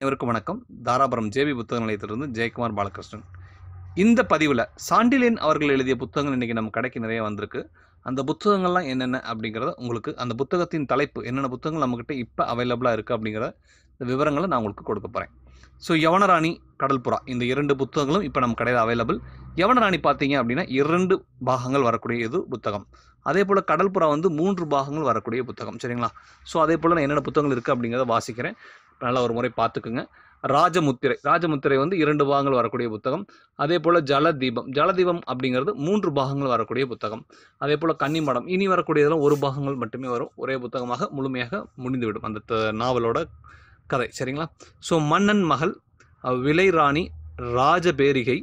அனைவருக்கும் வணக்கம். தாராபுரம் ஜேபி புத்தக நிலையத்திலிருந்து ஜெயக்குமார் பாலகிருஷ்ணன். இந்த பதிவில் சாண்டிலியன் அவர்கள் எழுதிய புத்தகங்கள் இன்றைக்கி நம்ம கடைக்கு நிறைய வந்திருக்கு. அந்த புத்தகங்கள்லாம் என்னென்ன அப்படிங்கிறத உங்களுக்கு அந்த புத்தகத்தின் தலைப்பு என்னென்ன புத்தகங்கள் நம்மக்கிட்ட இப்போ அவைலபிளாக இருக்குது அப்படிங்கிற இந்த விவரங்களை நான் உங்களுக்கு கொடுக்க போகிறேன் ஸோ யவனராணி கடல்புறா. இந்த இரண்டு புத்தகங்களும் இப்போ நம்ம கடையில் அவைலபிள் யவனராணி பார்த்தீங்க அப்படின்னா இரண்டு பாகங்கள் வரக்கூடிய இது புத்தகம். அதே போல் கடல்புறா வந்து மூன்று பாகங்கள் வரக்கூடிய புத்தகம். சரிங்களா? ஸோ அதே போல் நான் என்னென்ன புத்தகங்கள் இருக்குது அப்படிங்கிறத வாசிக்கிறேன். நல்லா ஒரு முறை பார்த்துக்குங்க. ராஜமுத்திரை. ராஜமுத்திரை வந்து இரண்டு பாகங்கள் வரக்கூடிய புத்தகம். அதே போல் ஜலதீபம். ஜலதீபம் அப்படிங்கிறது மூன்று பாகங்கள் வரக்கூடிய புத்தகம். அதே போல் கன்னிமடம். இனி வரக்கூடியதெல்லாம் ஒரு பாகங்கள் மட்டுமே வரும். ஒரே புத்தகமாக முழுமையாக முடிந்துவிடும். அந்த த- நாவலோட கதை. சரிங்களா? ஸோ மன்னன் மகள் விலை ராணி ராஜபேரிகை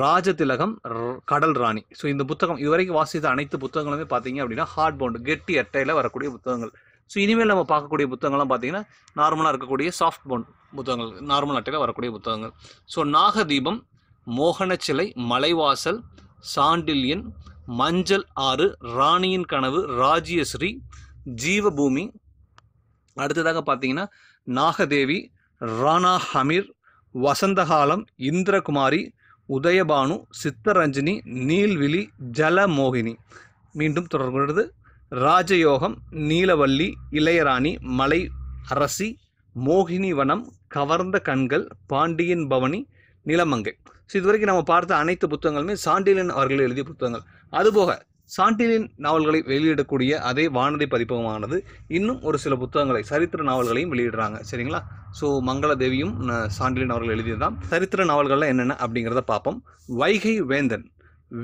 ராஜதிலகம் கடல் ராணி. ஸோ இந்த புத்தகம் இதுவரைக்கும் வாசித்த அனைத்து புத்தகங்களுமே பார்த்தீங்க அப்படின்னா ஹார்ட் பவுண்ட் கெட்டி அட்டையில் வரக்கூடிய புத்தகங்கள். ஸோ இனிமேல் நம்ம பார்க்கக்கூடிய புத்தகங்கள்லாம் பார்த்தீங்கன்னா நார்மலாக இருக்கக்கூடிய சாஃப்ட் பவுண்ட் புத்தகங்கள் நார்மல் அட்டையில் வரக்கூடிய புத்தகங்கள். ஸோ நாகதீபம் மோகனச்சிலை மலைவாசல் சாண்டில்யன் மஞ்சள் ஆறு ராணியின் கனவு ராஜ்யஸ்ரீ ஜீவபூமி. அடுத்ததாக பார்த்தீங்கன்னா நாகதேவி ராணா ஹமீர் வசந்தகாலம் இந்திரகுமாரி உதயபானு சித்தரஞ்சினி நீல்விழி ஜலமோகினி. மீண்டும் தொடர்கிறது ராஜயோகம் நீலவல்லி இளையராணி மலை அரசி மோகினி வனம் கவர்ந்த கண்கள் பாண்டியன் பவனி நிலமங்கை. ஸோ இதுவரைக்கும் நம்ம பார்த்த அனைத்து புத்தகங்களுமே சாண்டிலன் அவர்கள் எழுதிய புத்தகங்கள். அதுபோக சாண்டிலின் நாவல்களை வெளியிடக்கூடிய அதே வானதி பதிப்பகமானது இன்னும் ஒரு சில புத்தகங்களை சரித்திர நாவல்களையும் வெளியிடுறாங்க. சரிங்களா? ஸோ மங்களதேவியும் சாண்டிலின் சாண்டிலியன் அவர்கள் எழுதியதுதான். சரித்திர நாவல்கள்லாம் என்னென்ன அப்படிங்கிறத பார்ப்போம் வைகை வேந்தன்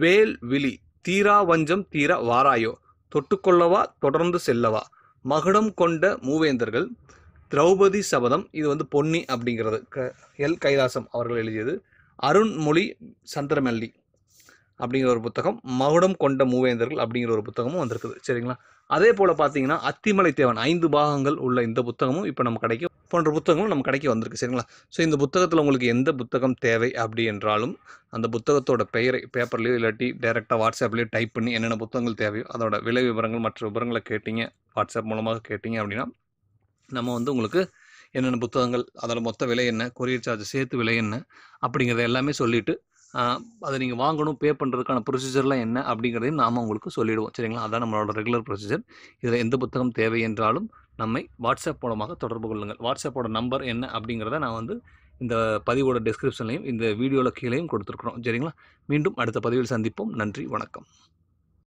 வேல் விழி தீரா வஞ்சம் தீர வாராயோ தொட்டுக்கொள்ளவா தொடர்ந்து செல்லவா மகுடம் கொண்ட மூவேந்தர்கள் திரௌபதி சபதம் இது வந்து பொன்னி அப்படிங்கிறது க எல் கைலாசம் அவர்கள் எழுதியது அருண்மொழி சந்திரமல்லி. அப்படிங்கிற ஒரு புத்தகம் மகுடம் கொண்ட மூவேந்தர்கள் அப்படிங்கிற ஒரு புத்தகமும் வந்திருக்குது. சரிங்களா? அதே போல் பார்த்தீங்கன்னா அத்திமலை தேவன் ஐந்து பாகங்கள் உள்ள இந்த புத்தகமும் இப்போ நம்ம கடைக்கு போன்ற புத்தகங்களும் நம்ம கடைக்கு வந்திருக்கு. சரிங்களா? ஸோ இந்த புத்தகத்தில் உங்களுக்கு எந்த புத்தகம் தேவை அப்படி என்றாலும் அந்த புத்தகத்தோட பெயரை பேப்பர்லேயோ இல்லாட்டி டைரெக்டாக வாட்ஸ்அப்லேயோ டைப் பண்ணி என்னென்ன புத்தகங்கள் தேவையோ அதோட விலை விவரங்கள் மற்ற விவரங்களை கேட்டீங்க வாட்ஸ்அப் மூலமாக கேட்டீங்க அப்படின்னா நம்ம வந்து உங்களுக்கு என்னென்ன புத்தகங்கள் அதோட மொத்த விலை என்ன கொரியர் சார்ஜ் சேர்த்து விலை என்ன அப்படிங்கிறத எல்லாமே சொல்லிவிட்டு அதை நீங்கள் வாங்கணும் பே பண்ணுறதுக்கான ப்ரொசீஜர்லாம் என்ன அப்படிங்கிறதையும் நாம் உங்களுக்கு சொல்லிடுவோம். சரிங்களா? அதான் நம்மளோட ரெகுலர் ப்ரொசீஜர் இதில் எந்த புத்தகம் தேவை என்றாலும் நம்மை வாட்ஸ்அப் மூலமாக தொடர்பு கொள்ளுங்கள். வாட்ஸ்அப்போட நம்பர் என்ன அப்படிங்கிறத நான் வந்து இந்த பதிவோட டிஸ்கிரிப்ஷன்லையும் இந்த வீடியோவில் கீழேயும் கொடுத்துருக்குறோம். சரிங்களா? மீண்டும் அடுத்த பதிவில் சந்திப்போம். நன்றி வணக்கம்.